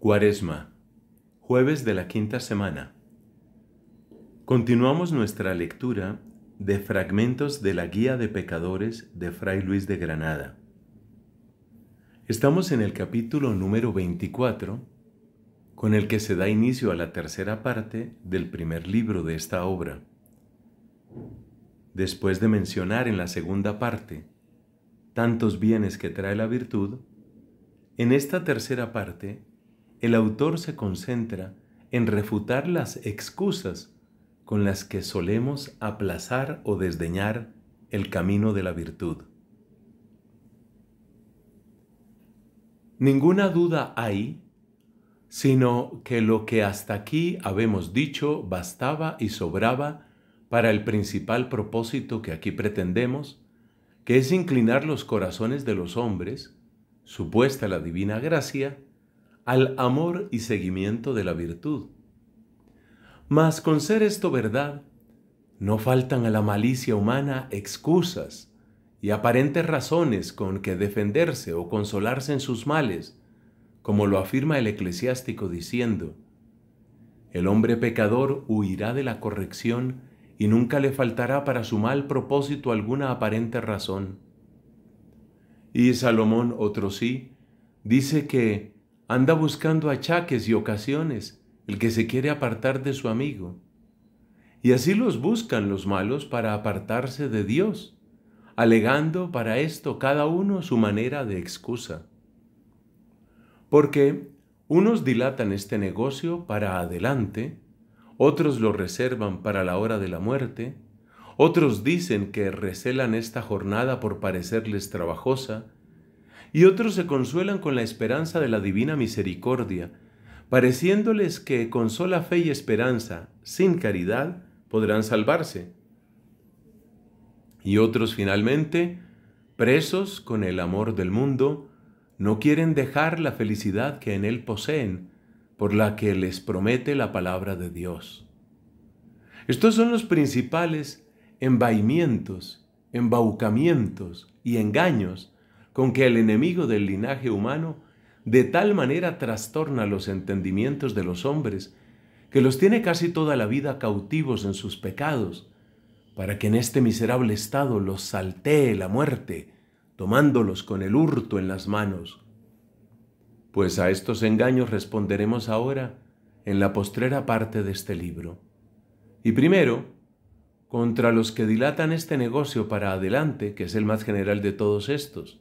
Cuaresma, jueves de la quinta semana. Continuamos nuestra lectura de fragmentos de la Guía de Pecadores de Fray Luis de Granada. Estamos en el capítulo número 24, con el que se da inicio a la tercera parte del primer libro de esta obra. Después de mencionar en la segunda parte tantos bienes que trae la virtud, en esta tercera parte el autor se concentra en refutar las excusas con las que solemos aplazar o desdeñar el camino de la virtud. Ninguna duda hay, sino que lo que hasta aquí habemos dicho bastaba y sobraba para el principal propósito que aquí pretendemos, que es inclinar los corazones de los hombres, supuesta la divina gracia, al amor y seguimiento de la virtud. Mas con ser esto verdad, no faltan a la malicia humana excusas y aparentes razones con que defenderse o consolarse en sus males, como lo afirma el eclesiástico diciendo, el hombre pecador huirá de la corrección y nunca le faltará para su mal propósito alguna aparente razón. Y Salomón, otro sí, dice que anda buscando achaques y ocasiones el que se quiere apartar de su amigo. Y así los buscan los malos para apartarse de Dios, alegando para esto cada uno su manera de excusa. Porque unos dilatan este negocio para adelante, otros lo reservan para la hora de la muerte, otros dicen que recelan esta jornada por parecerles trabajosa, y otros se consuelan con la esperanza de la divina misericordia, pareciéndoles que con sola fe y esperanza, sin caridad, podrán salvarse. Y otros finalmente, presos con el amor del mundo, no quieren dejar la felicidad que en él poseen, por la que les promete la palabra de Dios. Estos son los principales embaimientos, embaucamientos y engaños con que el enemigo del linaje humano de tal manera trastorna los entendimientos de los hombres que los tiene casi toda la vida cautivos en sus pecados, para que en este miserable estado los saltee la muerte, tomándolos con el hurto en las manos. Pues a estos engaños responderemos ahora en la postrera parte de este libro. Y primero, contra los que dilatan este negocio para adelante, que es el más general de todos estos,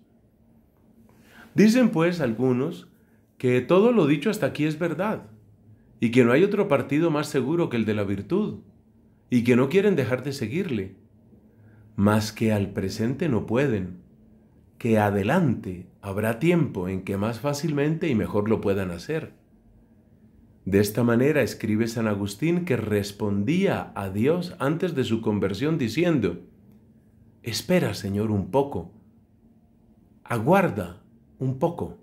Dicen pues algunos que todo lo dicho hasta aquí es verdad y que no hay otro partido más seguro que el de la virtud y que no quieren dejar de seguirle, mas que al presente no pueden, que adelante habrá tiempo en que más fácilmente y mejor lo puedan hacer. De esta manera escribe San Agustín que respondía a Dios antes de su conversión diciendo, Espera, Señor, un poco, aguarda un poco.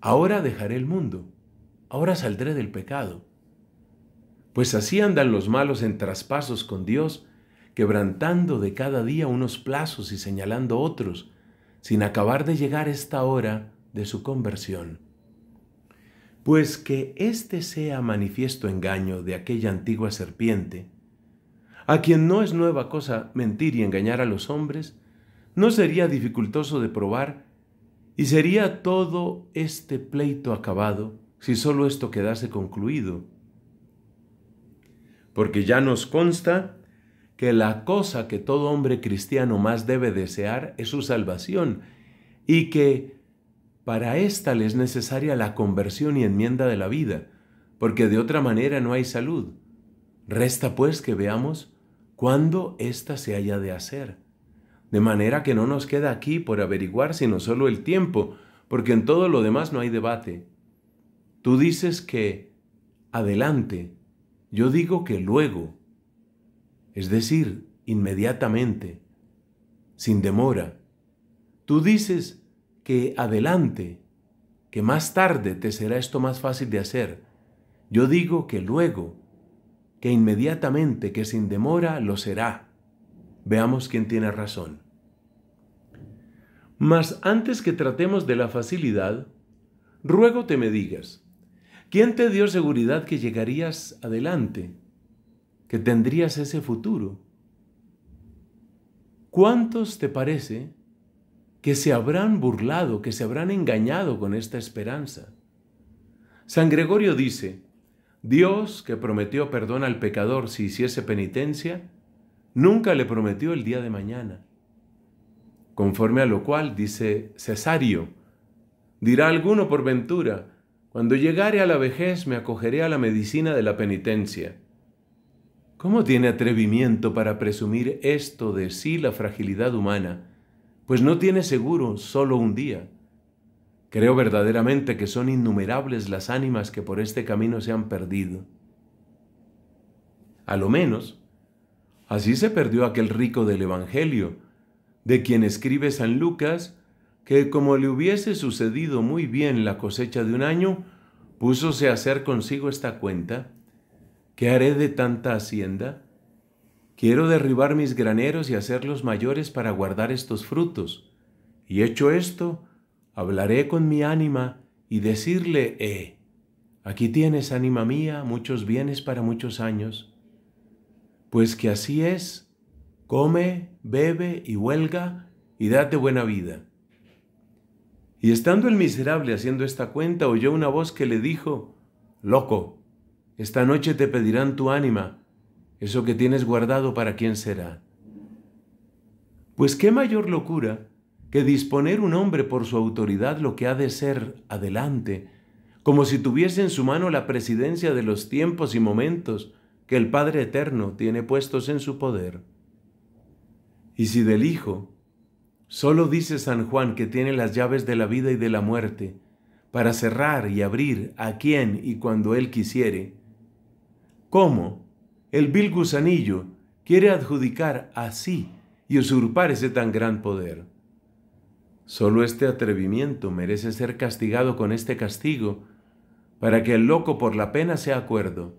Ahora dejaré el mundo, ahora saldré del pecado. Pues así andan los malos en traspasos con Dios, quebrantando de cada día unos plazos y señalando otros, sin acabar de llegar esta hora de su conversión. Pues que este sea manifiesto engaño de aquella antigua serpiente, a quien no es nueva cosa mentir y engañar a los hombres, no sería dificultoso de probar y sería todo este pleito acabado si solo esto quedase concluido. Porque ya nos consta que la cosa que todo hombre cristiano más debe desear es su salvación y que para ésta le es necesaria la conversión y enmienda de la vida, porque de otra manera no hay salud. Resta pues que veamos cuándo ésta se haya de hacer de manera que no nos queda aquí por averiguar sino solo el tiempo, porque en todo lo demás no hay debate. Tú dices que adelante, yo digo que luego, es decir, inmediatamente, sin demora. Tú dices que adelante, que más tarde te será esto más fácil de hacer. Yo digo que luego, que inmediatamente, que sin demora lo será. Veamos quién tiene razón. Mas antes que tratemos de la facilidad, ruego te me digas, ¿quién te dio seguridad que llegarías adelante, que tendrías ese futuro? ¿Cuántos te parece que se habrán burlado, que se habrán engañado con esta esperanza? San Gregorio dice, Dios, que prometió perdón al pecador si hiciese penitencia, nunca le prometió el día de mañana. Conforme a lo cual, dice Cesario, dirá alguno por ventura, cuando llegare a la vejez me acogeré a la medicina de la penitencia. ¿Cómo tiene atrevimiento para presumir esto de sí la fragilidad humana? Pues no tiene seguro solo un día. Creo verdaderamente que son innumerables las ánimas que por este camino se han perdido. A lo menos, así se perdió aquel rico del Evangelio, de quien escribe San Lucas, que como le hubiese sucedido muy bien la cosecha de un año, púsose a hacer consigo esta cuenta. ¿Qué haré de tanta hacienda? Quiero derribar mis graneros y hacerlos mayores para guardar estos frutos. Y hecho esto, hablaré con mi ánima y decirle, eh, aquí tienes, ánima mía, muchos bienes para muchos años. Pues que así es, come, bebe y huelga y date buena vida. Y estando el miserable haciendo esta cuenta, oyó una voz que le dijo, Loco, esta noche te pedirán tu ánima, eso que tienes guardado para quién será. Pues qué mayor locura que disponer un hombre por su autoridad lo que ha de ser adelante, como si tuviese en su mano la presidencia de los tiempos y momentos que el Padre Eterno tiene puestos en su poder. Y si del Hijo, solo dice San Juan que tiene las llaves de la vida y de la muerte, para cerrar y abrir a quien y cuando Él quisiere, ¿cómo el vil gusanillo quiere adjudicar así y usurpar ese tan gran poder? Solo este atrevimiento merece ser castigado con este castigo, para que el loco por la pena sea acuerdo,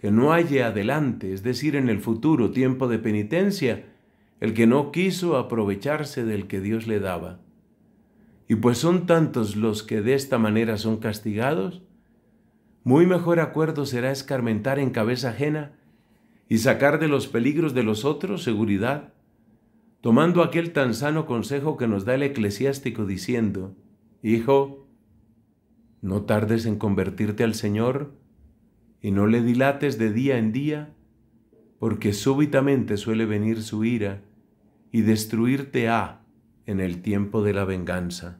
que no halle adelante, es decir, en el futuro tiempo de penitencia, el que no quiso aprovecharse del que Dios le daba. Y pues son tantos los que de esta manera son castigados, muy mejor acuerdo será escarmentar en cabeza ajena y sacar de los peligros de los otros seguridad, tomando aquel tan sano consejo que nos da el eclesiástico diciendo, Hijo, no tardes en convertirte al Señor y no le dilates de día en día, porque súbitamente suele venir su ira y destruirte ha en el tiempo de la venganza.